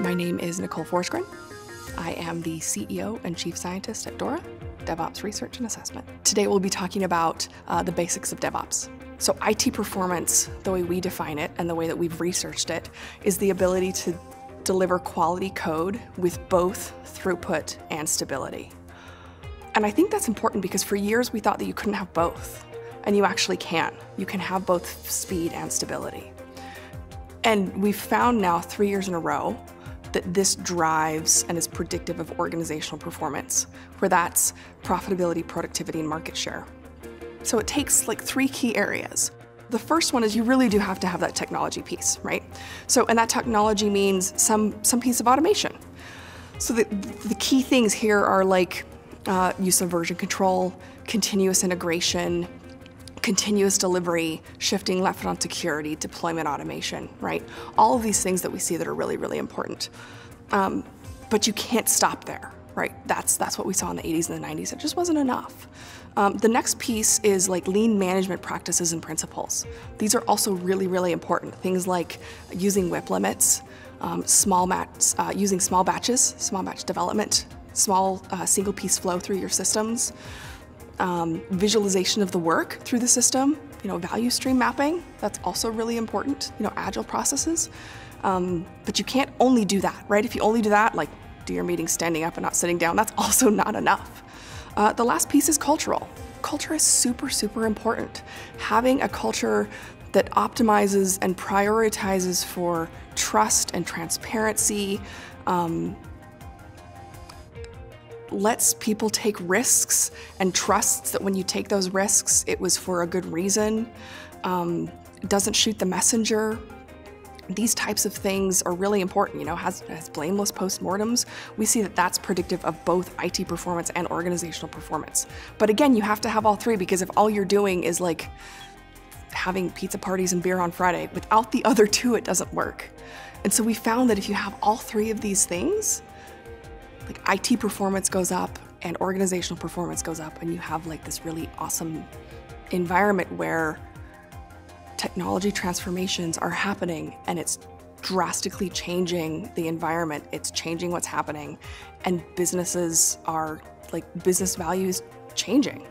My name is Nicole Forsgren. I am the CEO and Chief Scientist at DORA, DevOps Research and Assessment. Today we'll be talking about uh, the basics of DevOps. So IT performance, the way we define it and the way that we've researched it, is the ability to deliver quality code with both throughput and stability. And I think that's important because for years we thought that you couldn't have both. And you actually can. You can have both speed and stability. And we've found now three years in a row that this drives and is predictive of organizational performance, where that's profitability, productivity, and market share. So it takes like three key areas. The first one is you really do have to have that technology piece, right? So, and that technology means some, some piece of automation. So the, the key things here are like uh, use of version control, continuous integration, continuous delivery, shifting left on security, deployment automation, right? All of these things that we see that are really, really important. Um, but you can't stop there, right? That's, that's what we saw in the 80s and the 90s. It just wasn't enough. Um, the next piece is like lean management practices and principles. These are also really, really important. Things like using WIP limits, um, small uh, using small batches, small batch development, small uh, single piece flow through your systems, um, visualization of the work through the system, you know, value stream mapping, that's also really important, you know, agile processes. Um, but you can't only do that, right? If you only do that, like do your meeting standing up and not sitting down, that's also not enough. Uh, the last piece is cultural. Culture is super, super important. Having a culture that optimizes and prioritizes for trust and transparency, um, lets people take risks and trusts that when you take those risks, it was for a good reason, um, doesn't shoot the messenger. These types of things are really important, you know, has, has blameless postmortems. We see that that's predictive of both IT performance and organizational performance. But again, you have to have all three because if all you're doing is like having pizza parties and beer on Friday, without the other two, it doesn't work. And so we found that if you have all three of these things, like IT performance goes up and organizational performance goes up and you have like this really awesome environment where technology transformations are happening and it's drastically changing the environment. It's changing what's happening and businesses are like business values changing.